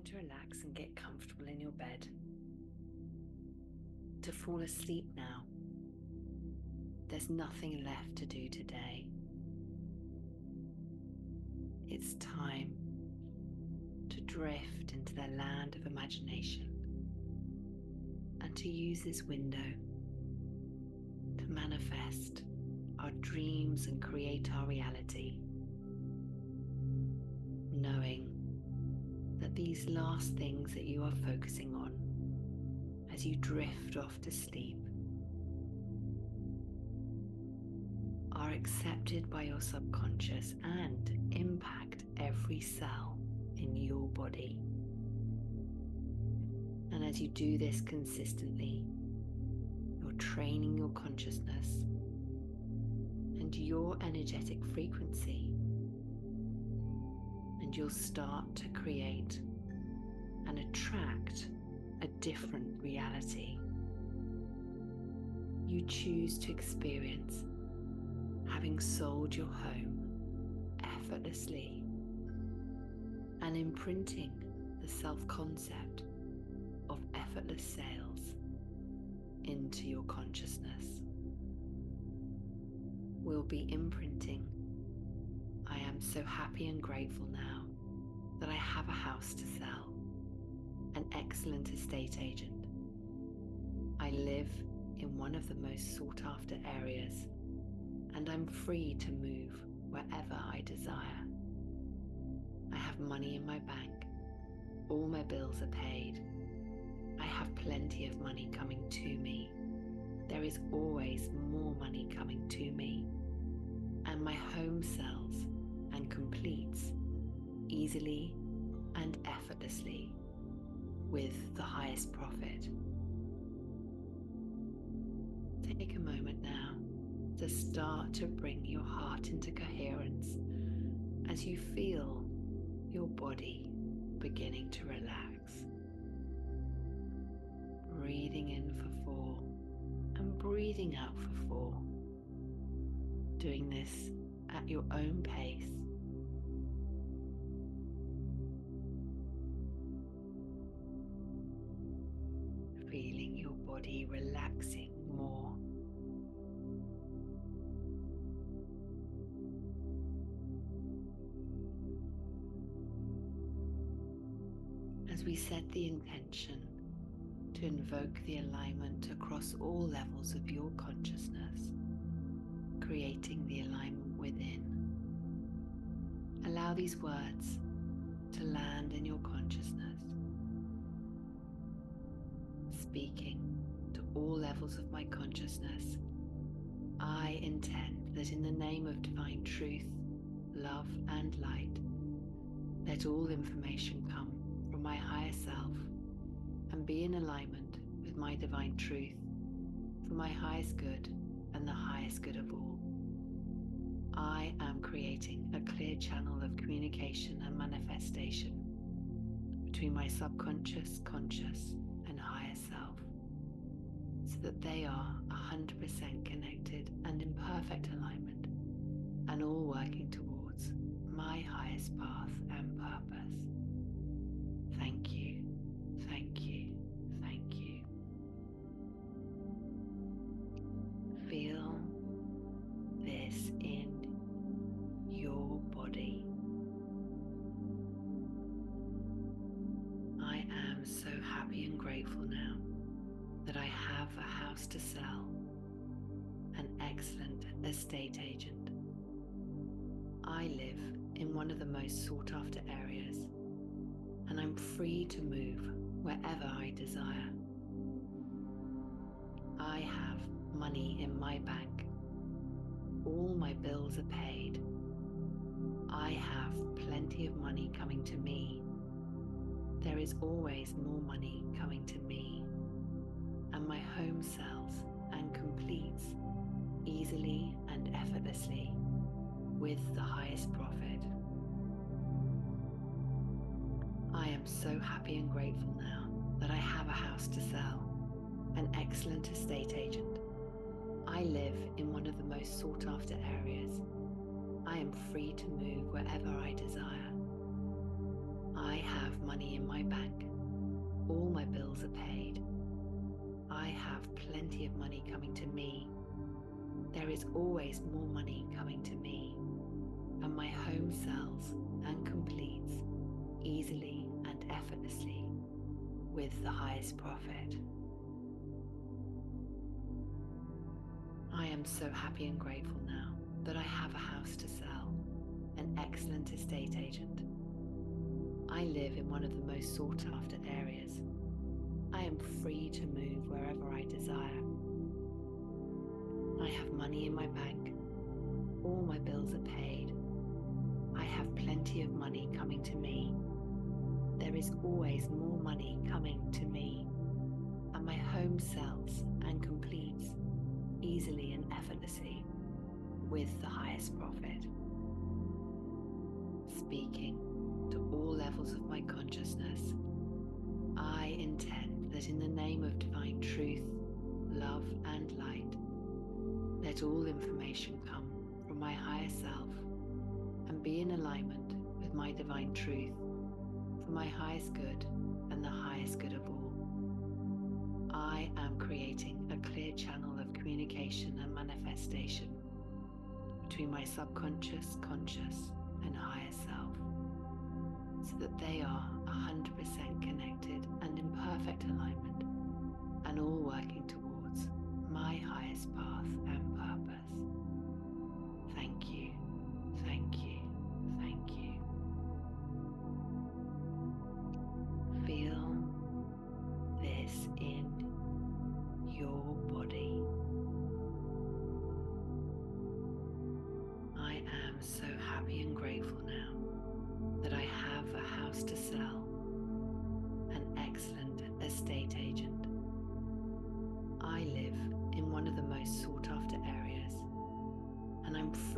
time to relax and get comfortable in your bed. To fall asleep now. There's nothing left to do today. It's time to drift into the land of imagination and to use this window to manifest our dreams and create our reality, these last things that you are focusing on as you drift off to sleep are accepted by your subconscious and impact every cell in your body. And as you do this consistently, you're training your consciousness and your energetic frequency. And you'll start to create and attract a different reality. You choose to experience having sold your home effortlessly and imprinting the self concept of effortless sales into your consciousness. We'll be imprinting. I am so happy and grateful now that I have a house to sell, excellent estate agent. I live in one of the most sought after areas and I'm free to move wherever I desire. I have money in my bank, all my bills are paid. I have plenty of money coming to me. There is always more money coming to me, and my home sells and completes easily and effortlessly with the highest profit. Take a moment now to start to bring your heart into coherence as you feel your body beginning to relax. Breathing in for four and breathing out for four. Doing this at your own pace. Set the intention to invoke the alignment across all levels of your consciousness, creating the alignment within. Allow these words to land in your consciousness, speaking to all levels of my consciousness. I intend that in the name of divine truth, love, and light, let all information come from my higher self and be in alignment with my divine truth for my highest good and the highest good of all. I am creating a clear channel of communication and manifestation between my subconscious, conscious, and higher self so that they are 100% connected and in perfect alignment and all working towards my highest path and purpose. House to sell, an excellent estate agent. I live in one of the most sought after areas and I'm free to move wherever I desire. I have money in my bank. All my bills are paid. I have plenty of money coming to me. There is always more money coming to me. Home sells and completes easily and effortlessly with the highest profit. I am so happy and grateful now that I have a house to sell, an excellent estate agent. I live in one of the most sought after areas. I am free to move wherever I desire. I have money in my bank. All my bills are paid. I have plenty of money coming to me. There is always more money coming to me. And my home sells and completes easily and effortlessly with the highest profit. I am so happy and grateful now that I have a house to sell, an excellent estate agent. I live in one of the most sought after areas. I am free to move wherever I desire. I have money in my bank. All my bills are paid. I have plenty of money coming to me. There is always more money coming to me. And my home sells and completes easily and effortlessly with the highest profit. Speaking to all levels of my consciousness, I intend in the name of divine truth, love, and light, let all information come from my higher self and be in alignment with my divine truth for my highest good and the highest good of all. I am creating a clear channel of communication and manifestation between my subconscious, conscious, and higher self so that they are 100% connected and in perfect alignment and all working towards my highest path and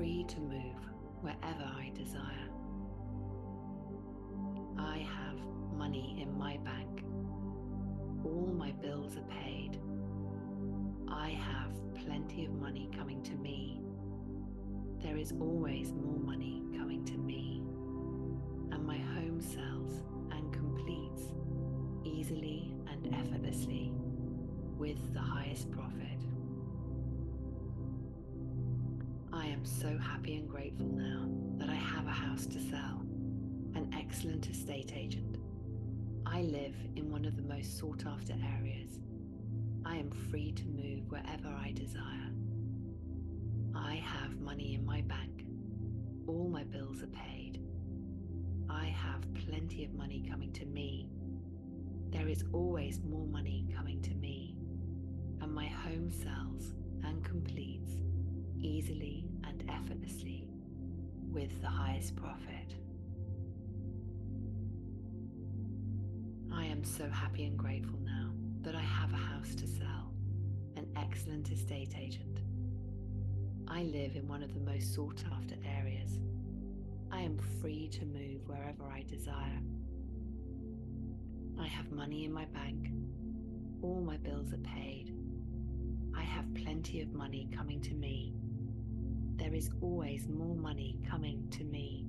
free to move wherever I desire. I have money in my bank. All my bills are paid. I have plenty of money coming to me. There is always more money coming to me. And my home sells and completes easily and effortlessly with the highest profit. I am so happy and grateful now that I have a house to sell, an excellent estate agent. I live in one of the most sought after areas. I am free to move wherever I desire. I have money in my bank. All my bills are paid. I have plenty of money coming to me. There is always more money coming to me. And my home sells and completes easily and effortlessly with the highest profit. I am so happy and grateful now that I have a house to sell, an excellent estate agent. I live in one of the most sought after areas. I am free to move wherever I desire. I have money in my bank. All my bills are paid. I have plenty of money coming to me. There is always more money coming to me.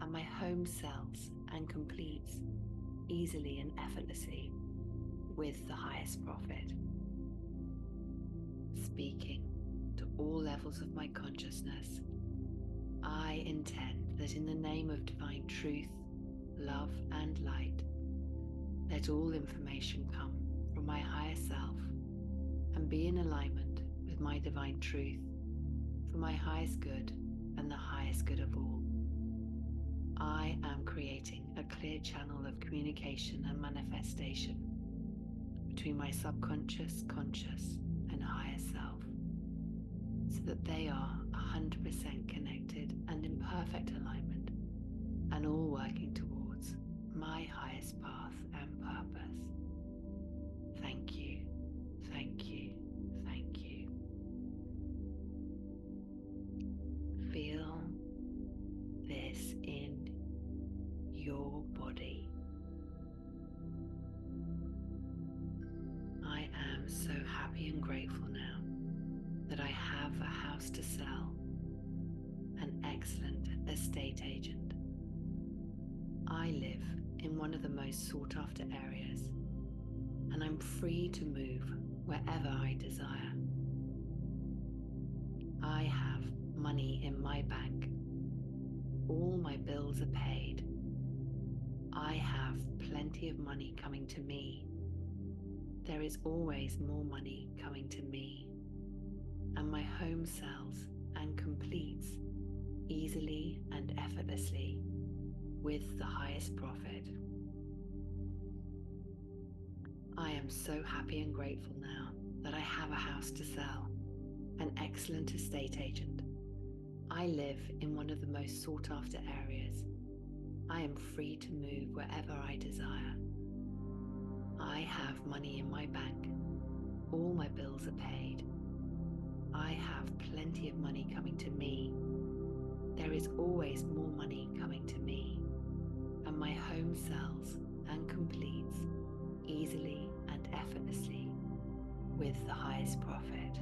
And my home sells and completes easily and effortlessly with the highest profit. Speaking to all levels of my consciousness, I intend that in the name of divine truth, love, and light, let all information come from my higher self and be in alignment with my divine truth for my highest good and the highest good of all. I am creating a clear channel of communication and manifestation between my subconscious, conscious, and higher self so that they are 100% connected and in perfect alignment and all working towards my highest path and purpose. Thank you, to sell, an excellent estate agent. I live in one of the most sought after areas, and I'm free to move wherever I desire. I have money in my bank. All my bills are paid. I have plenty of money coming to me. There is always more money coming to me. And my home sells and completes easily and effortlessly with the highest profit. I am so happy and grateful now that I have a house to sell, an excellent estate agent. I live in one of the most sought after areas. I am free to move wherever I desire. I have money in my bank. All my bills are paid. I have plenty of money coming to me. There is always more money coming to me. And my home sells and completes easily and effortlessly with the highest profit.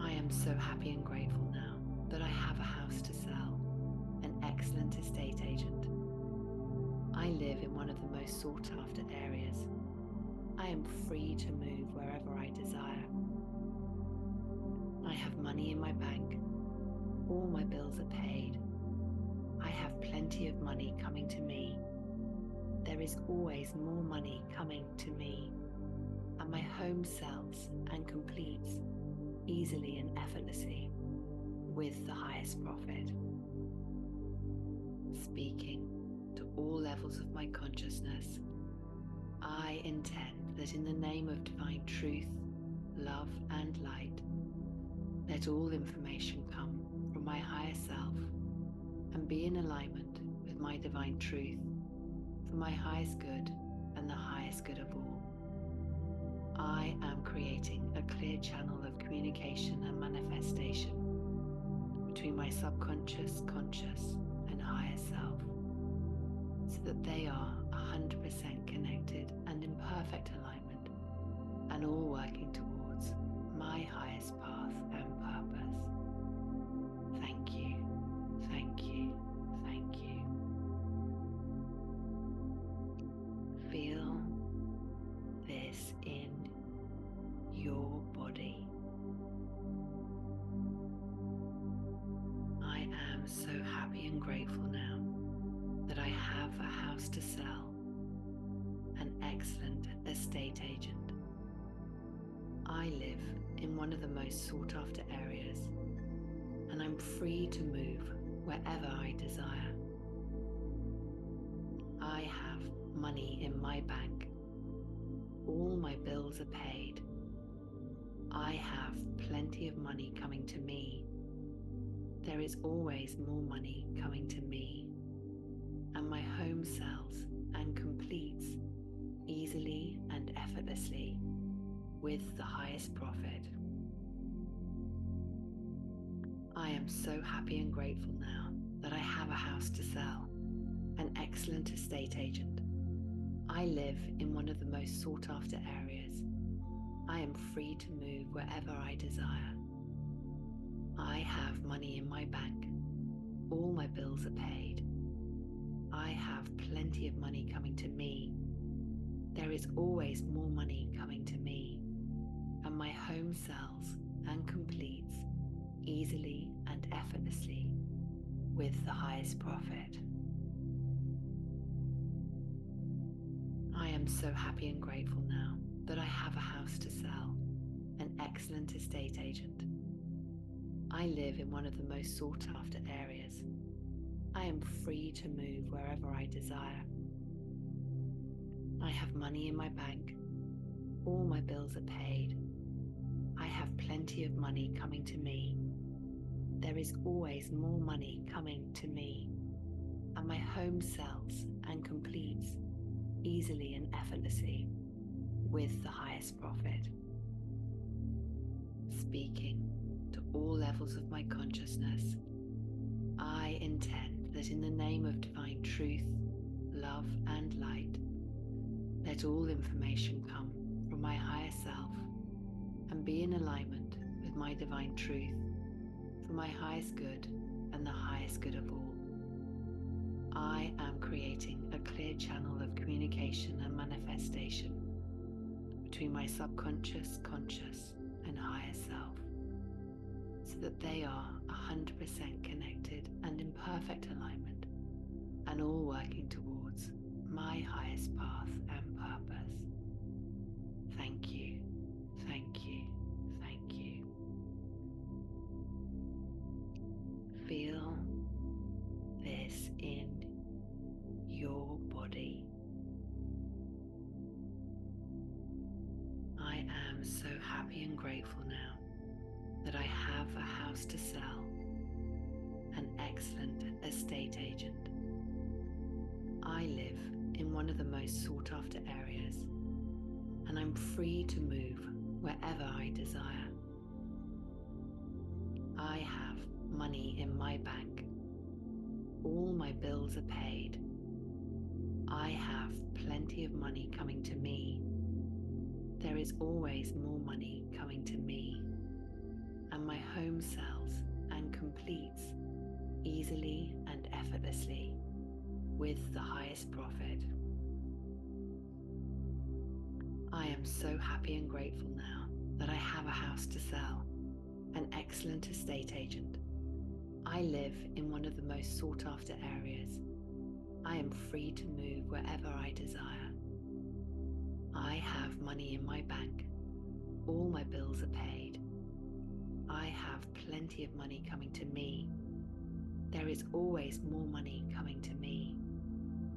I am so happy and grateful now that I have a house to sell, an excellent estate agent. I live in one of the most sought after areas. I am free to move wherever I desire. I have money in my bank. All my bills are paid. I have plenty of money coming to me. There is always more money coming to me. And my home sells and completes easily and effortlessly with the highest profit. Speaking to all levels of my consciousness, I intend that in the name of divine truth, love, and light, let all information come from my higher self and be in alignment with my divine truth for my highest good and the highest good of all. I am creating a clear channel of communication and manifestation between my subconscious, conscious, and higher self so that they are 100% connected and in perfect alignment and all working towards my highest path and purpose. Excellent estate agent. I live in one of the most sought after areas, and I'm free to move wherever I desire. I have money in my bank. All my bills are paid. I have plenty of money coming to me. There is always more money coming to me. And my home sells with the highest profit. I am so happy and grateful now that I have a house to sell, an excellent estate agent. I live in one of the most sought after areas. I am free to move wherever I desire. I have money in my bank. All my bills are paid. I have plenty of money coming to me. There is always more money coming to me. Home sells and completes easily and effortlessly with the highest profit. I am so happy and grateful now that I have a house to sell, an excellent estate agent. I live in one of the most sought after areas. I am free to move wherever I desire. I have money in my bank. All my bills are paid. Plenty of money coming to me. There is always more money coming to me. And my home sells and completes easily and effortlessly with the highest profit. Speaking to all levels of my consciousness, I intend that in the name of divine truth, love, and light, let all information come from my higher self and be in alignment with my divine truth for my highest good and the highest good of all. I am creating a clear channel of communication and manifestation between my subconscious, conscious, and higher self so that they are 100% connected and in perfect alignment and all working towards my highest path and purpose. Thank you, thank you, grateful now that I have a house to sell, an excellent estate agent. I live in one of the most sought after areas, and I'm free to move wherever I desire. I have money in my bank. All my bills are paid. I have plenty of money coming to me. There is always more money coming to me and my home sells and completes easily and effortlessly with the highest profit. I am so happy and grateful now that I have a house to sell, an excellent estate agent. I live in one of the most sought after areas. I am free to move wherever I desire. I have money in my bank. All my bills are paid. I have plenty of money coming to me. There is always more money coming to me,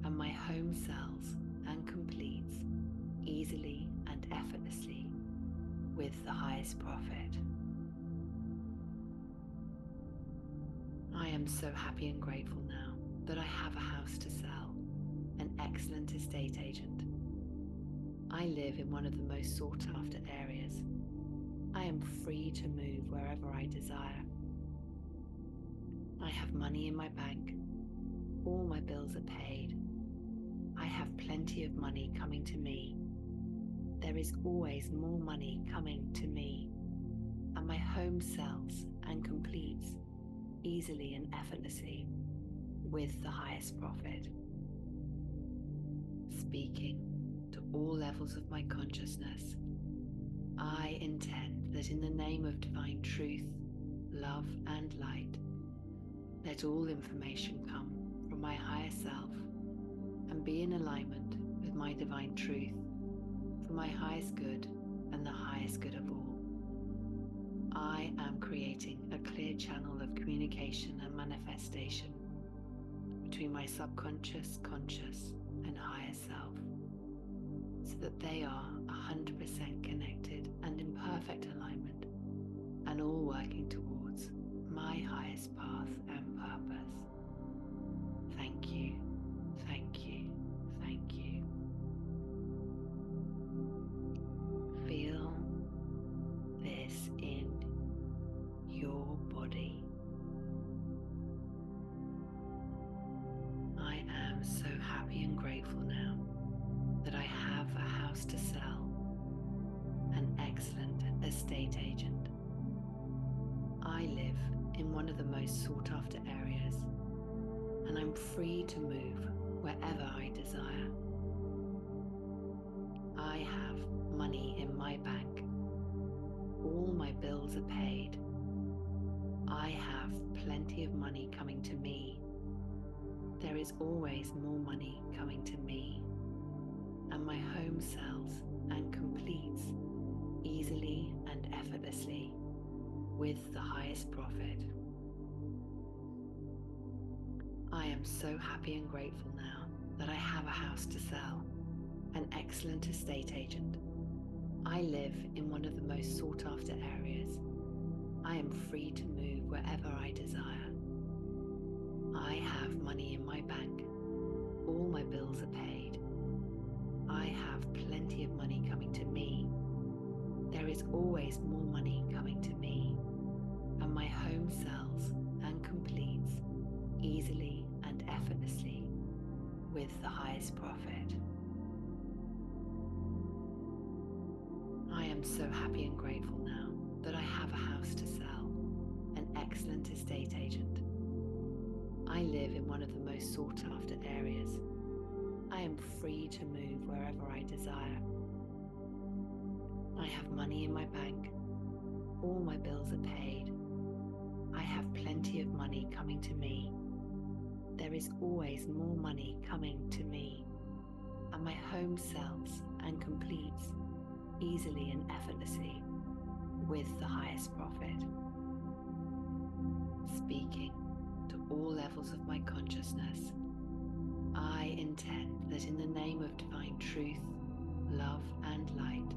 and my home sells and completes easily and effortlessly with the highest profit. I am so happy and grateful now that I have a house to sell, an excellent estate agent. I live in one of the most sought after areas I am free to move wherever I desire. I have money in my bank. All my bills are paid. I have plenty of money coming to me. There is always more money coming to me. And my home sells and completes easily and effortlessly with the highest profit. Speaking all levels of my consciousness, I intend that in the name of divine truth, love, and light, let all information come from my higher self and be in alignment with my divine truth for my highest good and the highest good of all. I am creating a clear channel of communication and manifestation between my subconscious, conscious, and higher self so that they are 100% connected and in perfect alignment, and all working towards my highest path and purpose. Thank you, my bank. All my bills are paid. I have plenty of money coming to me. There is always more money coming to me and my home sells and completes easily and effortlessly with the highest profit. I am so happy and grateful now that I have a house to sell, an excellent estate agent. I live in one of the most sought after areas. I am free to move wherever I desire. I have money in my bank. All my bills are paid. I have plenty of money coming to me. There is always more money coming to me, and my home sells and completes easily and effortlessly with the highest profit. So happy and grateful now that I have a house to sell, an excellent estate agent. I live in one of the most sought after areas. I am free to move wherever I desire. I have money in my bank. All my bills are paid. I have plenty of money coming to me. There is always more money coming to me. And my home sells and completes easily and effortlessly with the highest profit. Speaking to all levels of my consciousness, I intend that in the name of divine truth, love, and light,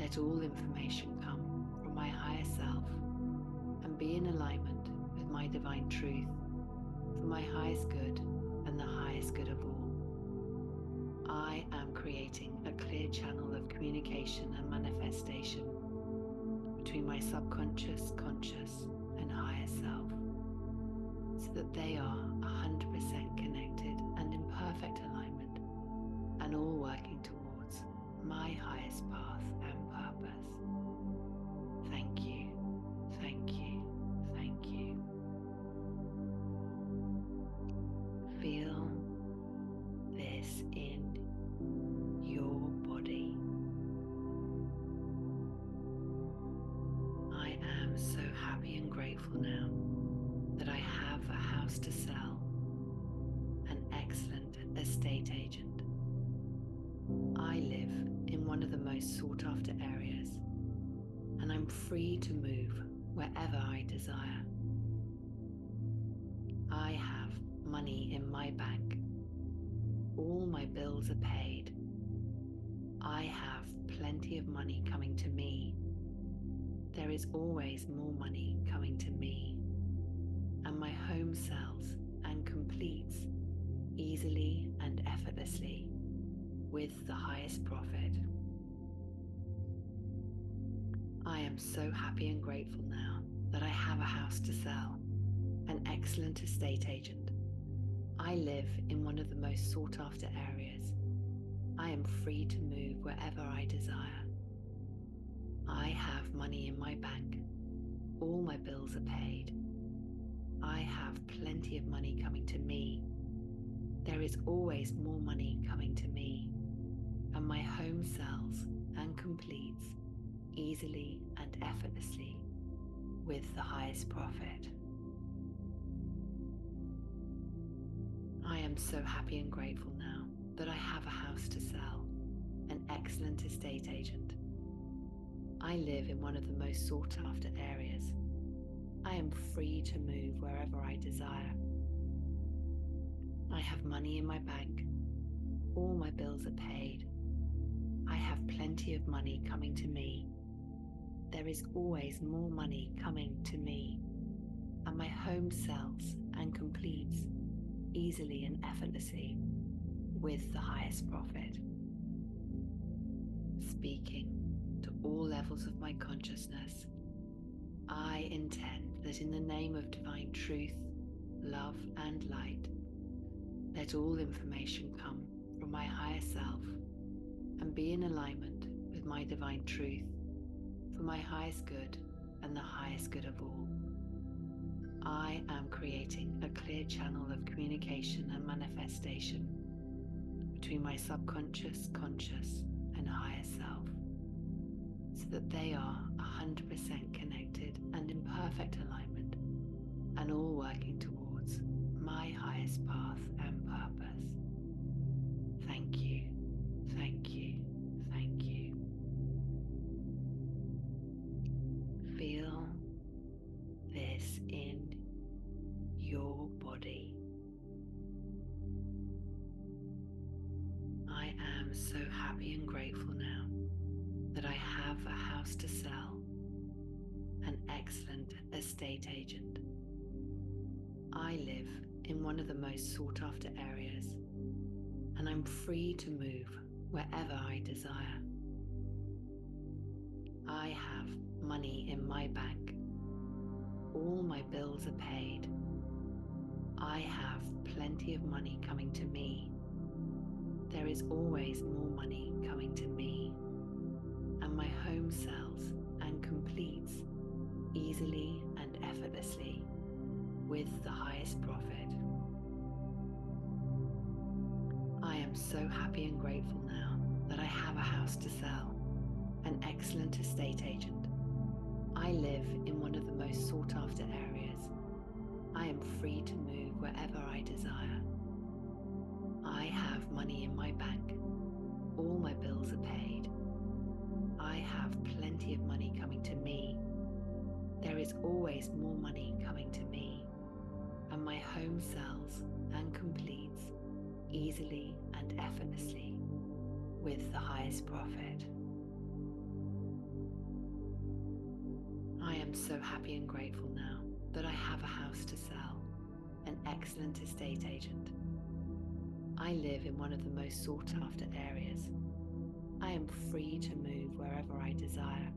let all information come from my higher self and be in alignment with my divine truth for my highest good and the highest good of all. I am creating a clear channel of communication and manifestation between my subconscious, conscious, and higher self so that they are 100% connected and in perfect alignment and all working towards my highest path free to move wherever I desire. I have money in my bank. All my bills are paid. I have plenty of money coming to me. There is always more money coming to me. And my home sells and completes easily and effortlessly with the highest profit. I am so happy and grateful now that I have a house to sell, an excellent estate agent. I live in one of the most sought after areas. I am free to move wherever I desire. I have money in my bank. All my bills are paid. I have plenty of money coming to me. There is always more money coming to me. And my home sells and completes easily and effortlessly with the highest profit. I am so happy and grateful now that I have a house to sell, an excellent estate agent. I live in one of the most sought after areas. I am free to move wherever I desire. I have money in my bank. All my bills are paid. I have plenty of money coming to me. There is always more money coming to me. And my home sells and completes easily and effortlessly with the highest profit. Speaking to all levels of my consciousness, I intend that in the name of divine truth, love, and light, let all information come from my higher self and be in alignment with my divine truth for my highest good and the highest good of all. I am creating a clear channel of communication and manifestation between my subconscious, conscious, and higher self so that they are 100% connected and in perfect alignment and all working towards my highest path of the most sought after areas, and I'm free to move wherever I desire. I have money in my bank. All my bills are paid. I have plenty of money coming to me. There is always more money coming to me. And my home sells and completes easily and effortlessly with the highest profit. Am so happy and grateful now that I have a house to sell, an excellent estate agent. I live in one of the most sought after areas. I am free to move wherever I desire. I have money in my bank. All my bills are paid. I have plenty of money coming to me. There is always more money coming to me. And my home sells and completes easily and effortlessly with the highest profit. I am so happy and grateful now that I have a house to sell, an excellent estate agent. I live in one of the most sought after areas. I am free to move wherever I desire.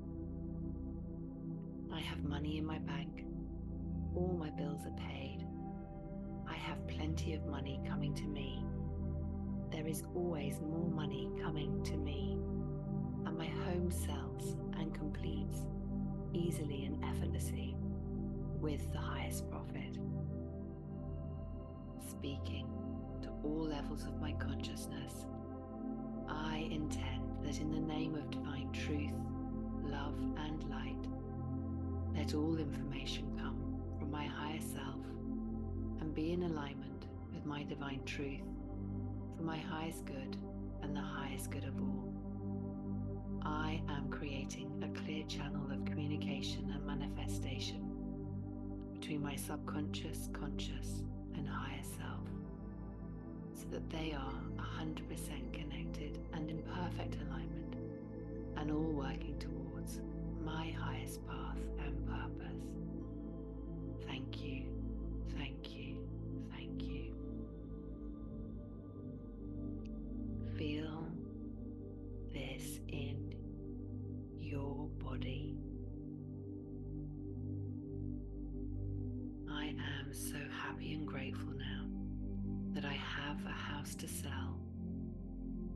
I have money in my bank. All my bills are paid. I have plenty of money coming to me. There is always more money coming to me, and my home sells and completes easily and effortlessly with the highest profit. Speaking to all levels of my consciousness, I intend that in the name of divine truth, love, and light, let all information come from my higher self and be in alignment with my divine truth for my highest good and the highest good of all. I am creating a clear channel of communication and manifestation between my subconscious, conscious, and higher self so that they are 100% connected and in perfect alignment and all working towards my highest path and purpose. Thank you, grateful now that I have a house to sell,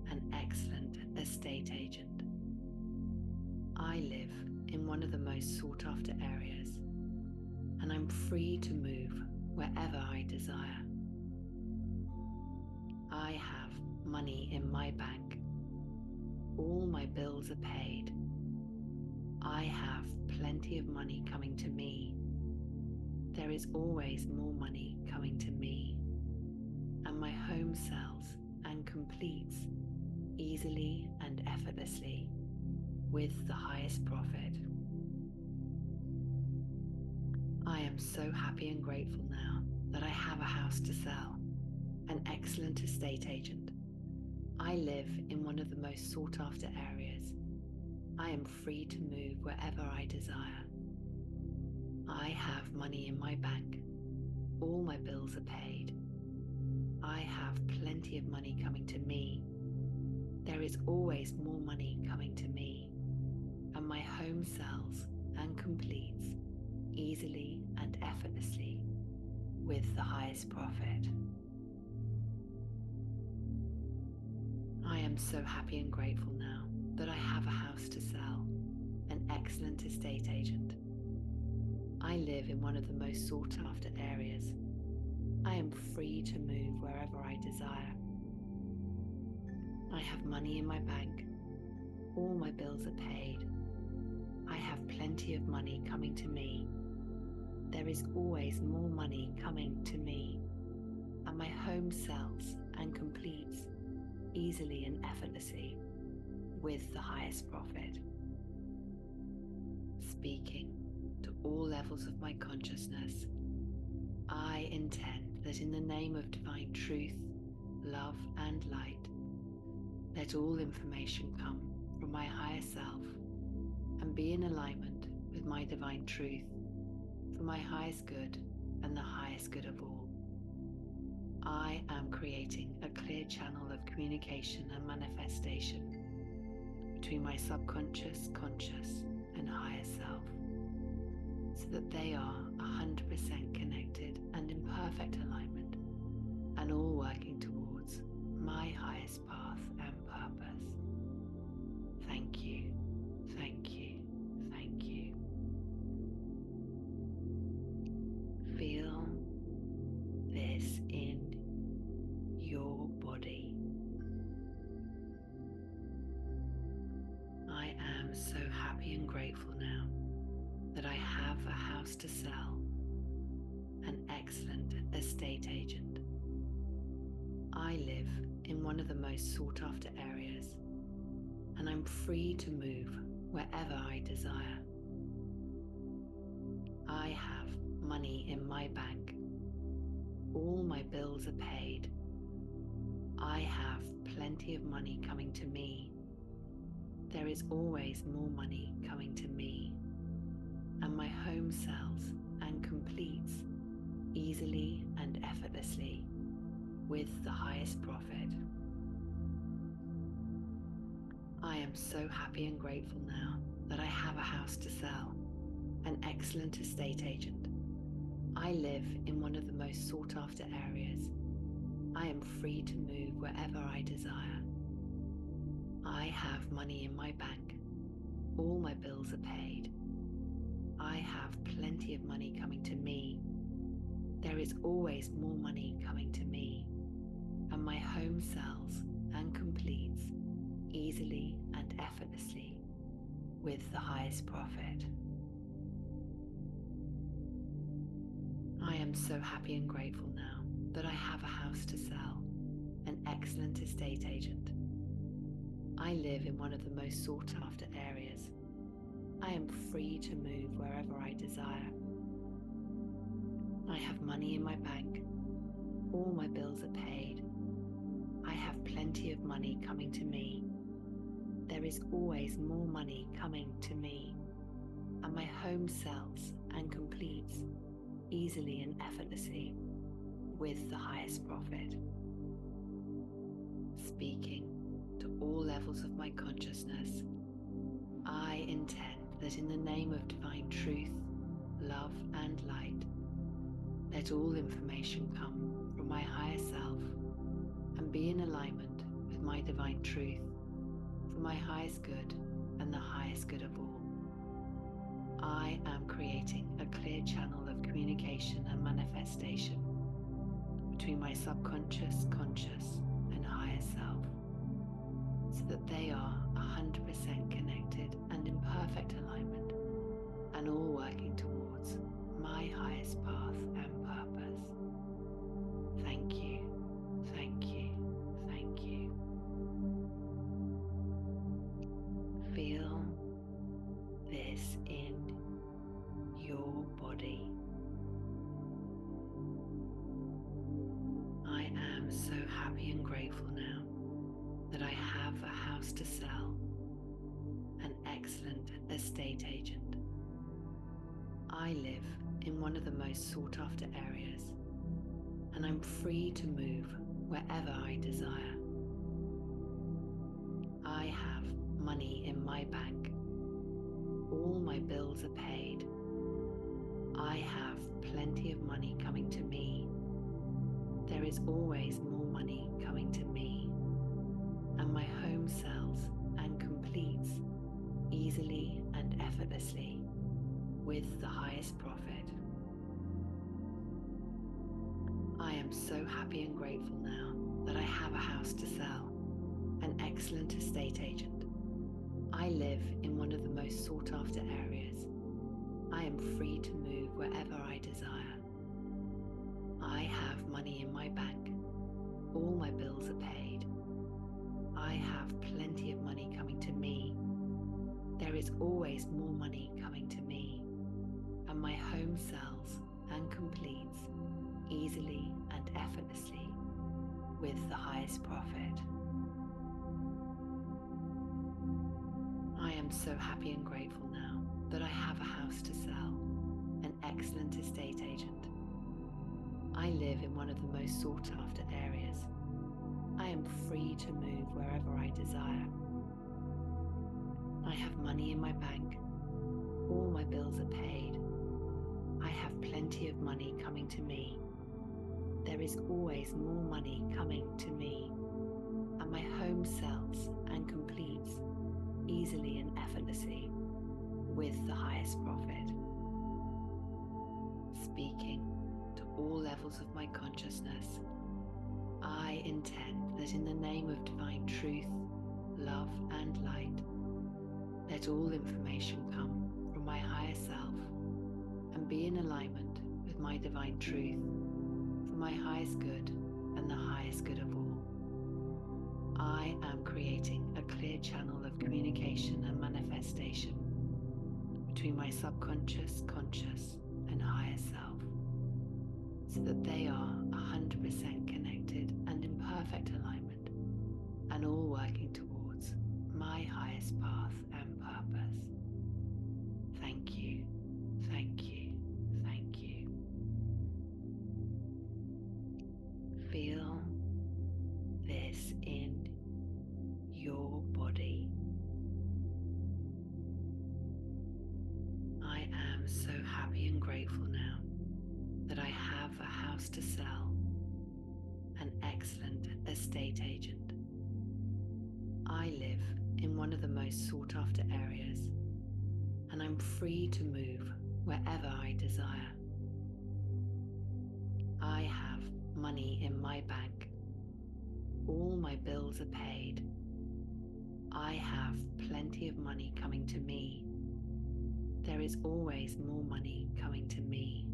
an excellent estate agent. I live in one of the most sought after areas, and I'm free to move wherever I desire. I have money in my bank. All my bills are paid. I have plenty of money coming to me. There is always more money coming to me, and my home sells and completes easily and effortlessly with the highest profit. I am so happy and grateful now that I have a house to sell, an excellent estate agent. I live in one of the most sought after areas. I am free to move wherever I desire. I have money in my bank. All my bills are paid. I have plenty of money coming to me. There is always more money coming to me, and my home sells and completes easily and effortlessly with the highest profit. I am so happy and grateful now that I have a house to sell, an excellent estate agent. I live in one of the most sought after areas. I am free to move wherever I desire. I have money in my bank. All my bills are paid. I have plenty of money coming to me. There is always more money coming to me, and my home sells and completes easily and effortlessly with the highest profit. Speaking all levels of my consciousness, I intend that in the name of divine truth, love, and light, let all information come from my higher self and be in alignment with my divine truth for my highest good and the highest good of all. I am creating a clear channel of communication and manifestation between my subconscious, conscious, and higher self so that they are 100% connected and in perfect alignment and all working towards my highest in one of the most sought after areas, and I'm free to move wherever I desire. I have money in my bank. All my bills are paid. I have plenty of money coming to me. There is always more money coming to me. And my home sells and completes easily and effortlessly with the highest profit. I am so happy and grateful now that I have a house to sell, an excellent estate agent. I live in one of the most sought after areas. I am free to move wherever I desire. I have money in my bank. All my bills are paid. I have plenty of money coming to me. There is always more money coming to me. My home sells and completes easily and effortlessly with the highest profit. I am so happy and grateful now that I have a house to sell, an excellent estate agent. I live in one of the most sought after areas. I am free to move wherever I desire. I have money in my bank. All my bills are paid. Plenty of money coming to me. There is always more money coming to me. And my home sells and completes easily and effortlessly with the highest profit. Speaking to all levels of my consciousness, I intend that in the name of divine truth, love, and light, let all information come from my higher self be in alignment with my divine truth for my highest good and the highest good of all. I am creating a clear channel of communication and manifestation between my subconscious, conscious, and higher self so that they are 100% connected and in perfect alignment and all working towards my highest path and purpose. Thank you, house to sell, an excellent estate agent. I live in one of the most sought after areas, and I'm free to move wherever I desire. I have money in my bank. All my bills are paid. I have plenty of money coming to me. There is always more money coming to me. And my home sells and completes easily and effortlessly with the highest profit. I am so happy and grateful now that I have a house to sell, an excellent estate agent. I live in one of the most sought after areas. I am free to move wherever I desire. I have money in my bank. All my bills are paid. I have plenty of money coming to me. There is always more money coming to me. And my home sells and completes easily and effortlessly with the highest profit. I am so happy and grateful now that I have a house to sell, an excellent estate agent. I live in one of the most sought after areas. I am free to move wherever I desire. I have money in my bank. All my bills are paid. I have plenty of money coming to me. There is always more money coming to me. And my home sells and completes easily and effortlessly with the highest profit. Speaking to all levels of my consciousness, I intend that in the name of divine truth, love, and light, let all information come from my higher self and be in alignment with my divine truth for my highest good and the highest good of all. I am creating a clear channel of communication and manifestation between my subconscious, conscious, and higher self so that they are 100% connected and in perfect alignment and all working towards my highest path and purpose. Thank you, thank you, thank you. Feel this in your body. I am so happy and grateful now that I have a house to sell, excellent estate agent. I live in one of the most sought after areas, and I'm free to move wherever I desire. I have money in my bank. All my bills are paid. I have plenty of money coming to me. There is always more money coming to me.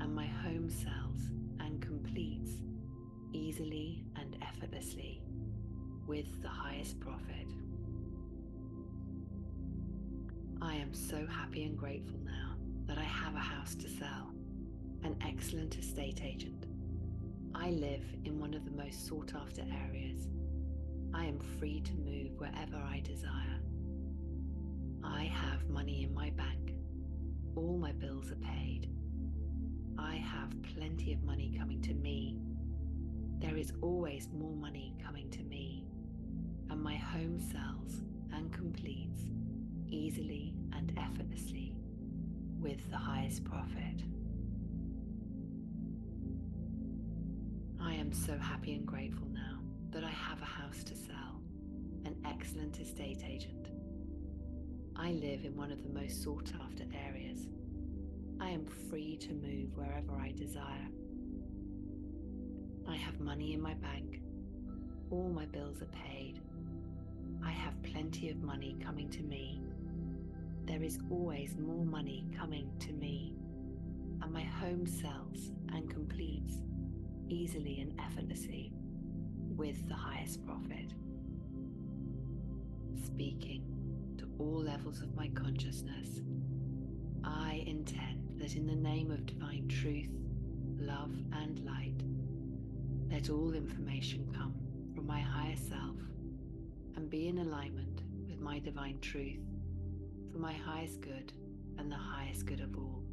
And my home sells and completes easily and effortlessly with the highest profit. I am so happy and grateful now that I have a house to sell, an excellent estate agent. I live in one of the most sought after areas. I am free to move wherever I desire. I have money in my bank. All my bills are paid. I have plenty of money coming to me. There is always more money coming to me. And my home sells and completes easily and effortlessly with the highest profit. I am so happy and grateful now that I have a house to sell, an excellent estate agent. I live in one of the most sought after areas. I am free to move wherever I desire. I have money in my bank. All my bills are paid. I have plenty of money coming to me. There is always more money coming to me. And my home sells and completes easily and effortlessly with the highest profit. Speaking to all levels of my consciousness, I intend that in the name of divine truth, love, and light, let all information come from my higher self and be in alignment with my divine truth for my highest good and the highest good of all.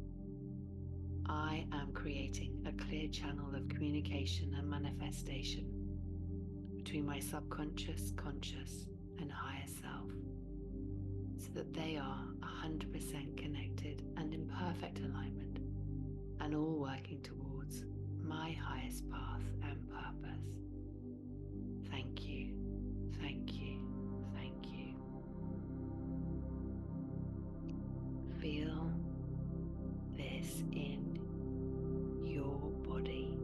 I am creating a clear channel of communication and manifestation between my subconscious, conscious, and higher self so that they are 100% connected and in perfect alignment and all working towards my highest path and purpose. Thank you, thank you, thank you. Feel this in your body.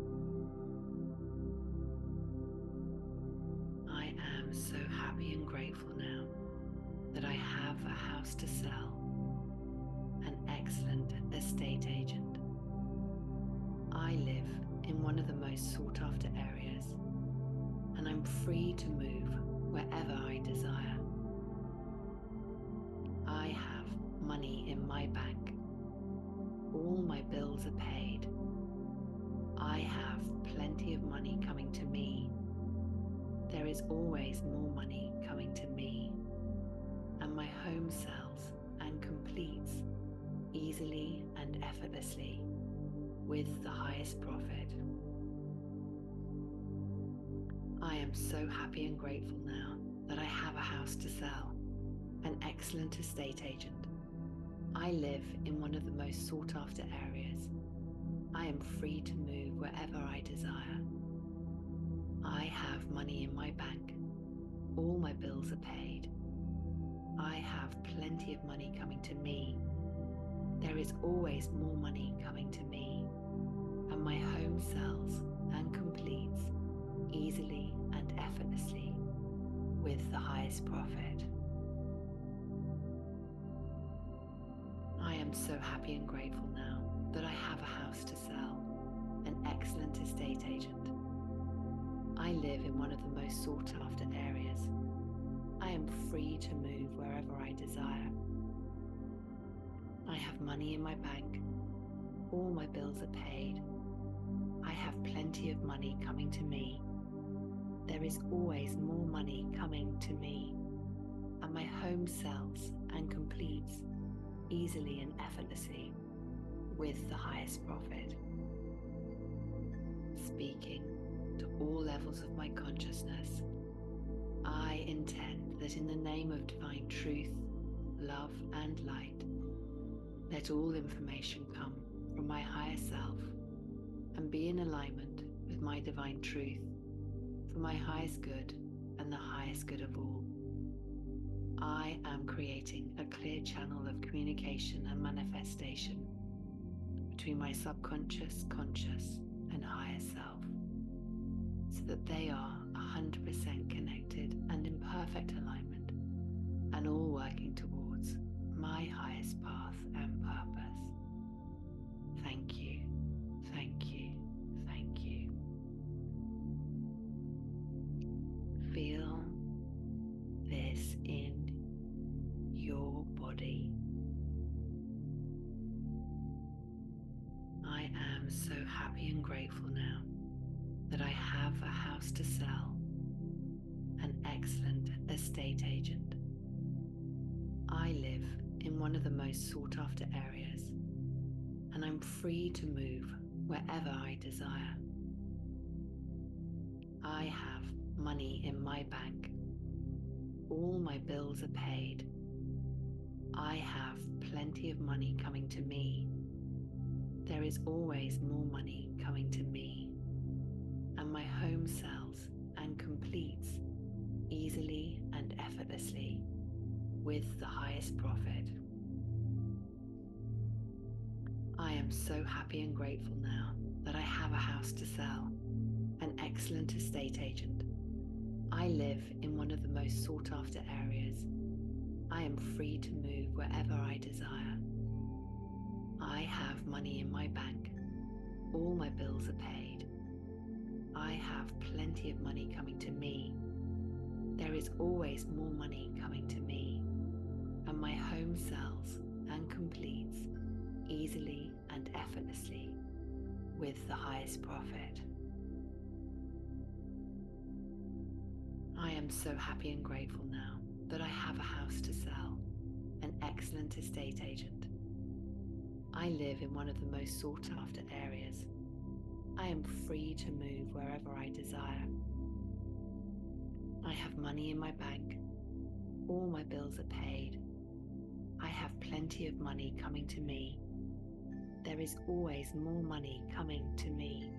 I am so happy and grateful now that I have a house to sell, an excellent estate agent. I live in one of the most sought after areas, and I'm free to move wherever I desire. I have money in my bank. All my bills are paid. I have plenty of money coming to me. There is always more money coming to me. And my home sells and completes easily and effortlessly with the highest profit. I am so happy and grateful now that I have a house to sell, an excellent estate agent. I live in one of the most sought after areas. I am free to move wherever I desire. I have money in my bank. All my bills are paid. I have plenty of money coming to me. There is always more money coming to me. And my home sells and completes easily effortlessly with the highest profit. I am so happy and grateful now that I have a house to sell, an excellent estate agent. I live in one of the most sought after areas. I am free to move wherever I desire. I have money in my bank. All my bills are paid. I have plenty of money coming to me. There is always more money coming to me. And my home sells and completes easily and effortlessly with the highest profit. Speaking to all levels of my consciousness, I intend that in the name of divine truth, love, and light, let all information come from my higher self and be in alignment with my divine truth for my highest good and the highest good of all. I am creating a clear channel of communication and manifestation between my subconscious, conscious, and higher self so that they are 100% connected and in perfect alignment and all working towards my highest path and purpose. Thank you, happy and grateful now that I have a house to sell, an excellent estate agent. I live in one of the most sought after areas, and I'm free to move wherever I desire. I have money in my bank. All my bills are paid. I have plenty of money coming to me. There is always more money coming to me. And my home sells and completes easily and effortlessly with the highest profit. I am so happy and grateful now that I have a house to sell, an excellent estate agent. I live in one of the most sought after areas. I am free to move wherever I desire. I have money in my bank. All my bills are paid. I have plenty of money coming to me. There is always more money coming to me. And my home sells and completes easily and effortlessly with the highest profit. I am so happy and grateful now that I have a house to sell, an excellent estate agent. I live in one of the most sought after areas. I am free to move wherever I desire. I have money in my bank. All my bills are paid. I have plenty of money coming to me. There is always more money coming to me.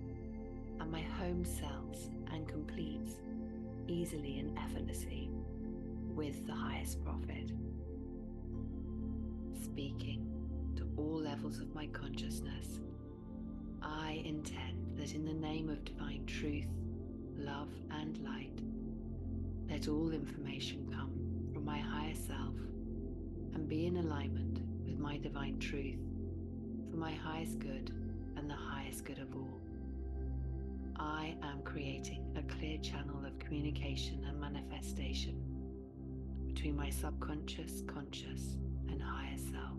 And my home sells and completes easily and effortlessly with the highest profit. Speaking all levels of my consciousness, I intend that in the name of divine truth, love, and light, let all information come from my higher self and be in alignment with my divine truth for my highest good and the highest good of all. I am creating a clear channel of communication and manifestation between my subconscious, conscious, and higher self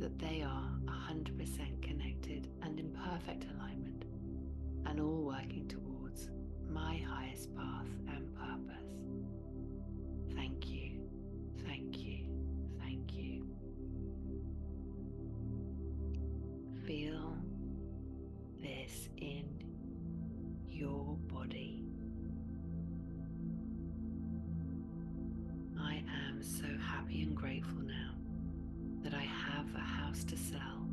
that they are 100% connected and in perfect alignment and all working towards my highest path and purpose. Thank you, thank you, thank you. Feel this in your body. I am so happy and grateful now house to sell,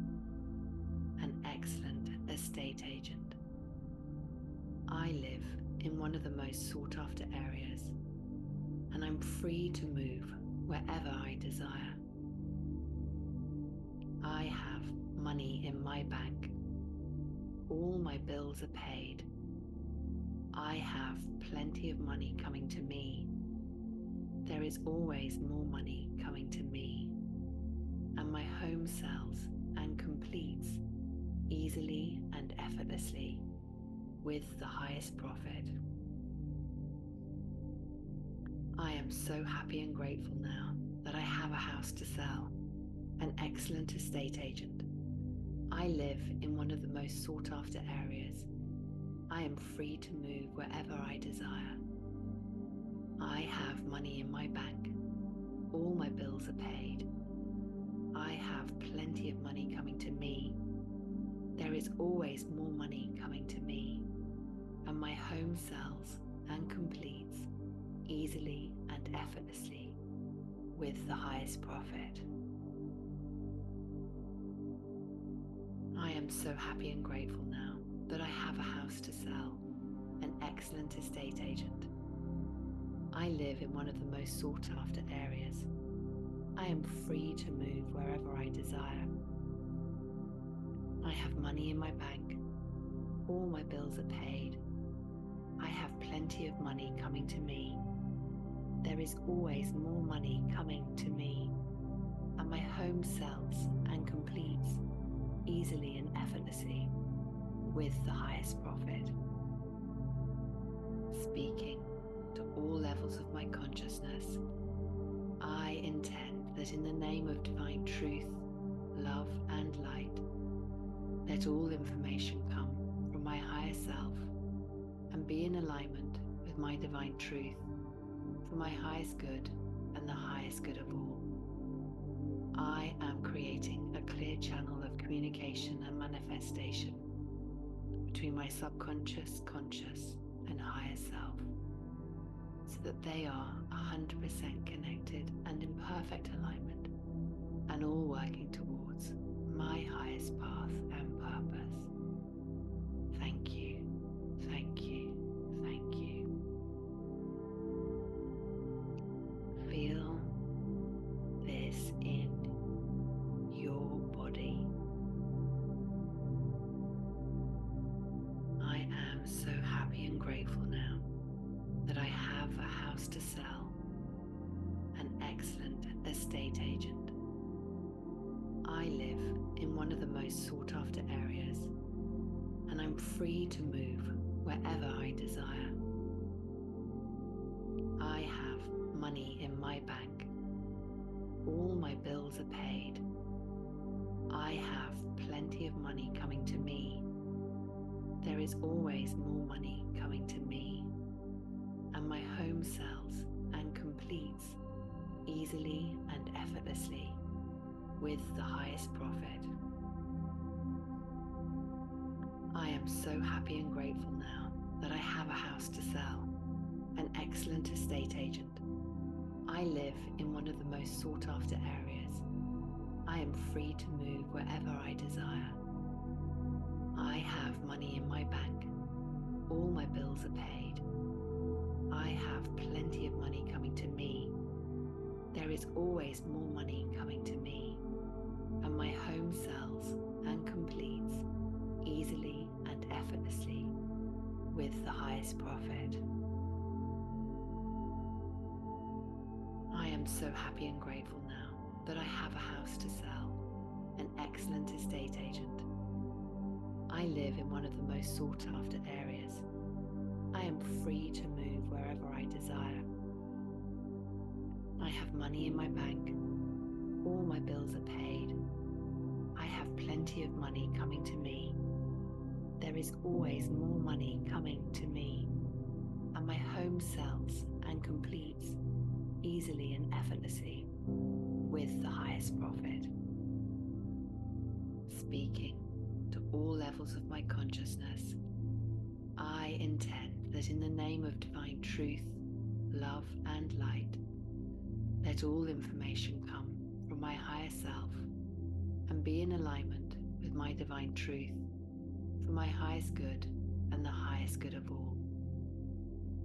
an excellent estate agent. I live in one of the most sought after areas, and I'm free to move wherever I desire. I have money in my bank. All my bills are paid. I have plenty of money coming to me. There is always more money coming to me. And my home sells and completes easily and effortlessly with the highest profit. I am so happy and grateful now that I have a house to sell, an excellent estate agent. I live in one of the most sought after areas. I am free to move wherever I desire. I have money in my bank. All my bills are paid. I have plenty of money coming to me. There is always more money coming to me. And my home sells and completes easily and effortlessly with the highest profit. I am so happy and grateful now that I have a house to sell, an excellent estate agent. I live in one of the most sought after areas. I am free to move wherever I desire. I have money in my bank. All my bills are paid. I have plenty of money coming to me. There is always more money coming to me. And my home sells and completes easily and effortlessly with the highest profit. Speaking to all levels of my consciousness, I intend that in the name of divine truth, love, and light, let all information come from my higher self and be in alignment with my divine truth for my highest good and the highest good of all. I am creating a clear channel of communication and manifestation between my subconscious, conscious, and higher self so that they are 100% connected and in perfect alignment and all working towards my highest path one of the most sought after areas, and I'm free to move wherever I desire. I have money in my bank. All my bills are paid. I have plenty of money coming to me. There is always more money coming to me. And my home sells and completes easily and effortlessly with the highest profit. Am so happy and grateful now that I have a house to sell, an excellent estate agent. I live in one of the most sought after areas. I am free to move wherever I desire. I have money in my bank. All my bills are paid. I have plenty of money coming to me. There is always more money coming to me. And my home sells and completes easily effortlessly with the highest profit. I am so happy and grateful now that I have a house to sell, an excellent estate agent. I live in one of the most sought after areas. I am free to move wherever I desire. I have money in my bank. All my bills are paid. I have plenty of money coming to me. There is always more money coming to me. And my home sells and completes easily and effortlessly with the highest profit. Speaking to all levels of my consciousness, I intend that in the name of divine truth, love, and light, let all information come from my higher self and be in alignment with my divine truth for my highest good and the highest good of all.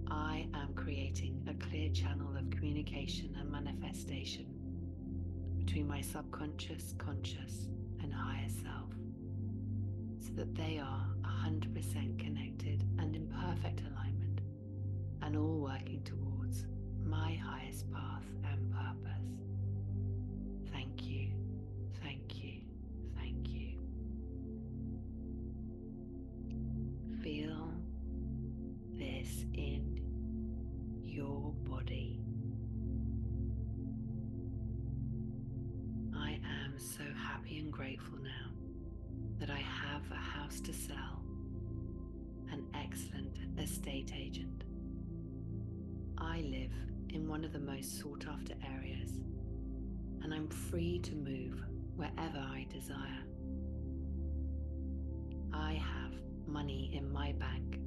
I am creating a clear channel of communication and manifestation between my subconscious, conscious, and higher self so that they are 100% connected and in perfect alignment and all working towards my highest path and purpose. Estate agent. I live in one of the most sought after areas, and I'm free to move wherever I desire. I have money in my bank.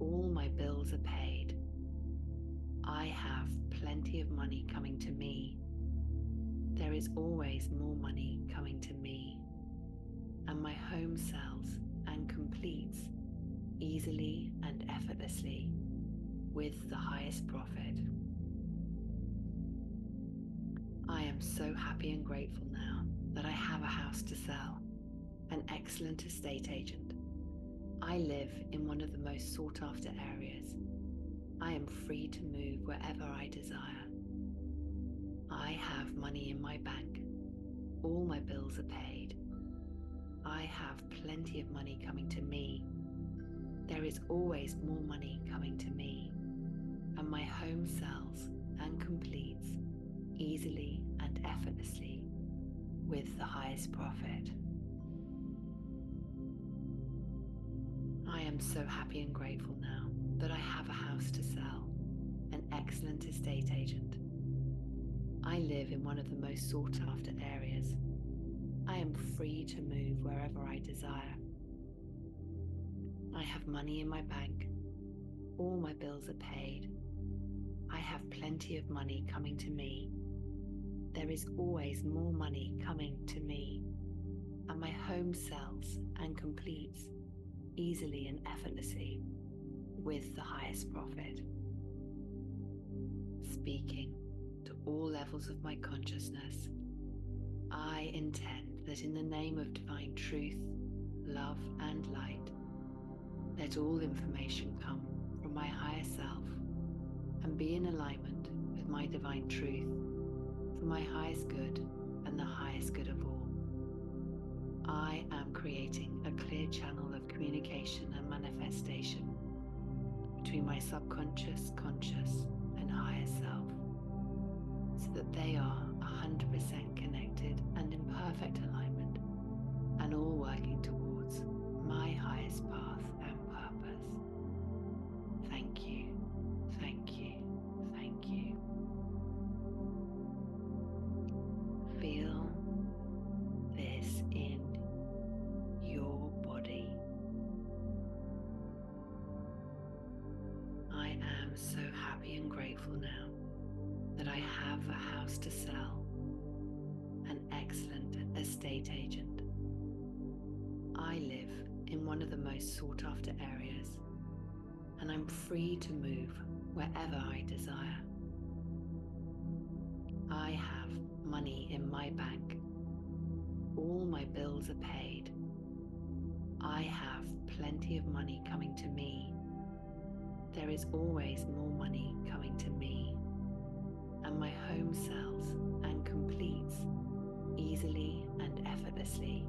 All my bills are paid. I have plenty of money coming to me. There is always more money coming to me, and my home sells and completes easily and effortlessly with the highest profit. I am so happy and grateful now that I have a house to sell, an excellent estate agent. I live in one of the most sought after areas. I am free to move wherever I desire. I have money in my bank. All my bills are paid. I have plenty of money coming to me. There is always more money coming to me. And my home sells and completes easily and effortlessly with the highest profit. I am so happy and grateful now that I have a house to sell, an excellent estate agent. I live in one of the most sought after areas. I am free to move wherever I desire. I have money in my bank. All my bills are paid. I have plenty of money coming to me there is always more money coming to me, and my home sells and completes easily and effortlessly with the highest profit. Speaking to all levels of my consciousness, I intend that in the name of divine truth, love, and light, let all information come from my higher self and be in alignment with my divine truth for my highest good and the highest good of all. I am creating a clear channel of communication and manifestation between my subconscious, conscious, and higher self so that they are 100% connected and in perfect alignment and all working towards my highest path estate agent. I live in one of the most sought after areas, and I'm free to move wherever I desire. I have money in my bank. All my bills are paid. I have plenty of money coming to me. There is always more money coming to me. And my home sells and completes easily and effortlessly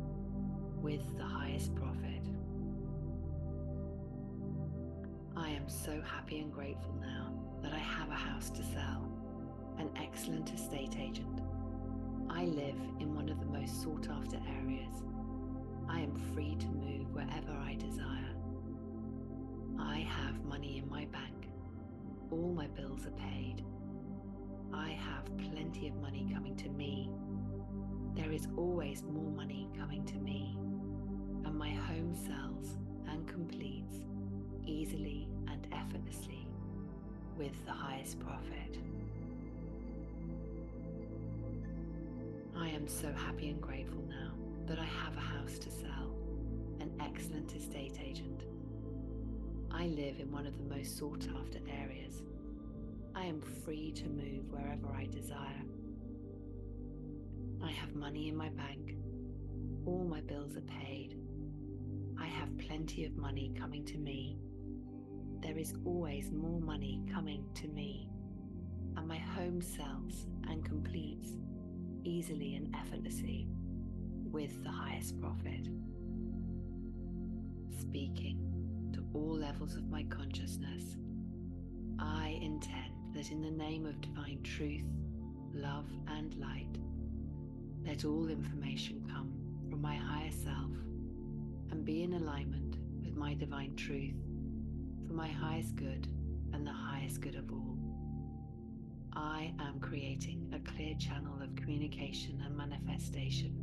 with the highest profit. I am so happy and grateful now that I have a house to sell, an excellent estate agent. I live in one of the most sought after areas. I am free to move wherever I desire. I have money in my bank. All my bills are paid. I have plenty of money coming to me. There is always more money coming to me. And my home sells and completes easily and effortlessly with the highest profit. I am so happy and grateful now that I have a house to sell, an excellent estate agent. I live in one of the most sought after areas. I am free to move wherever I desire. I have money in my bank. All my bills are paid. I have plenty of money coming to me. There is always more money coming to me. And my home sells and completes easily and effortlessly with the highest profit. Speaking to all levels of my consciousness, I intend that in the name of divine truth, love, and light, Let all information come from my higher self and be in alignment with my divine truth for my highest good and the highest good of all. I am creating a clear channel of communication and manifestation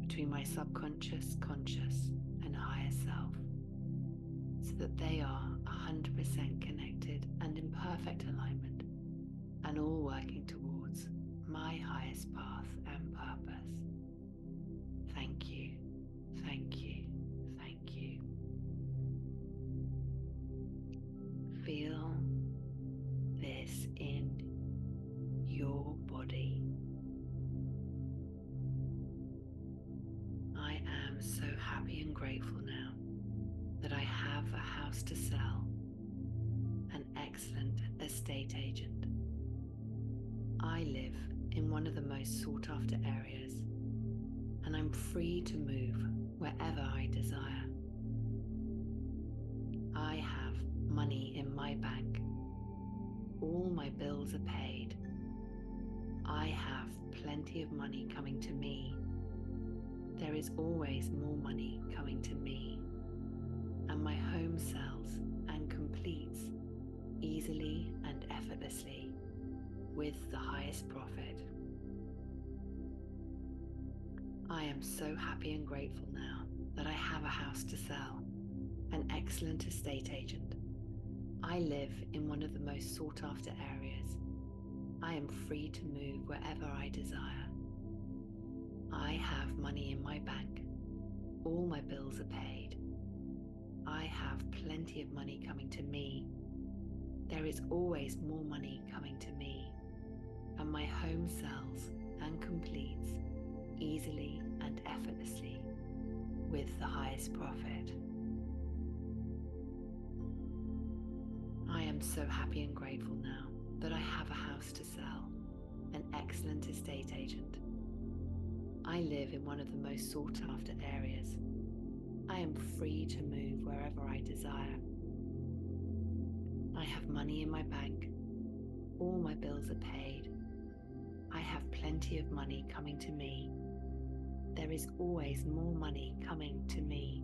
between my subconscious, conscious, and higher self so that they are 100% connected and in perfect alignment and all working highest path and one of the most sought after areas, and I'm free to move wherever I desire. I have money in my bank. All my bills are paid. I have plenty of money coming to me. There is always more money coming to me. And my home sells and completes easily and effortlessly with the highest profit. I am so happy and grateful now that I have a house to sell, an excellent estate agent. I live in one of the most sought after areas. I am free to move wherever I desire. I have money in my bank. All my bills are paid. I have plenty of money coming to me. There is always more money coming to me. And my home sells and completes easily and effortlessly with the highest profit. I am so happy and grateful now that I have a house to sell, an excellent estate agent. I live in one of the most sought after areas. I am free to move wherever I desire. I have money in my bank. All my bills are paid. I have plenty of money coming to me. There is always more money coming to me.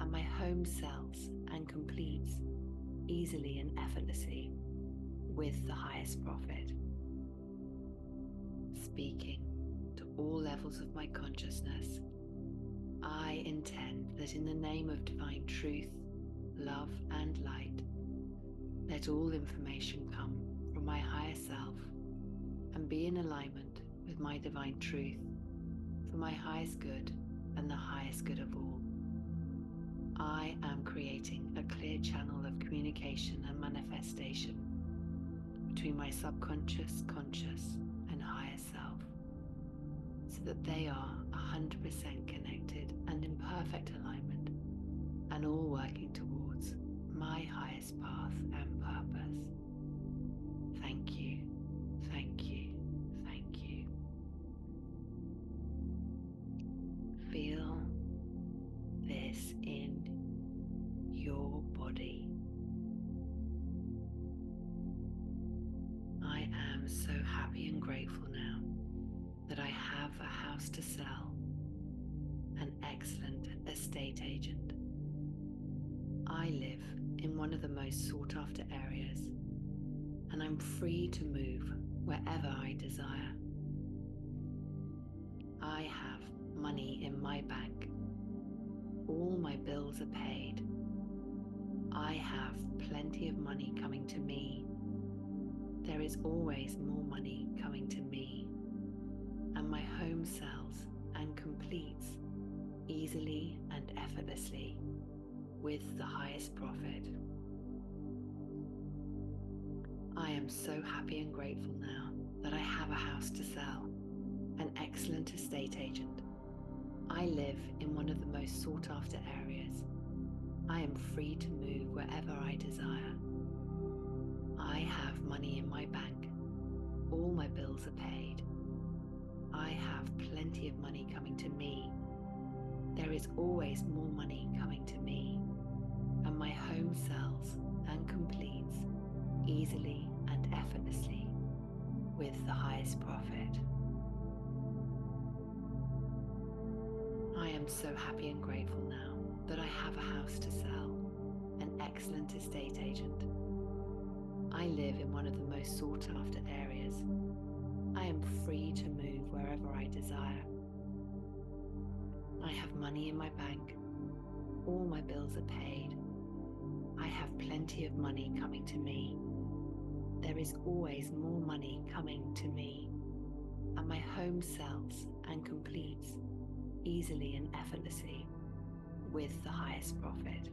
And my home sells and completes easily and effortlessly with the highest profit. Speaking to all levels of my consciousness, I intend that in the name of divine truth, love, and light, let all information come from my higher self and be in alignment with my divine truth for my highest good and the highest good of all. I am creating a clear channel of communication and manifestation between my subconscious, conscious, and higher self so that they are 100% connected and in perfect alignment and all working towards my highest path house to sell, an excellent estate agent. I live in one of the most sought after areas, and I'm free to move wherever I desire. I have money in my bank. All my bills are paid. I have plenty of money coming to me. There is always more money coming to me. My home sells and completes easily and effortlessly with the highest profit. I am so happy and grateful now that I have a house to sell, an excellent estate agent. I live in one of the most sought after areas. I am free to move wherever I desire. I have money in my bank. All my bills are paid. I have plenty of money coming to me. There is always more money coming to me. And my home sells and completes easily and effortlessly with the highest profit. I am so happy and grateful now that I have a house to sell, an excellent estate agent. I live in one of the most sought after areas. I am free to move wherever I desire. I have money in my bank. All my bills are paid. I have plenty of money coming to me. There is always more money coming to me. And my home sells and completes easily and effortlessly with the highest profit.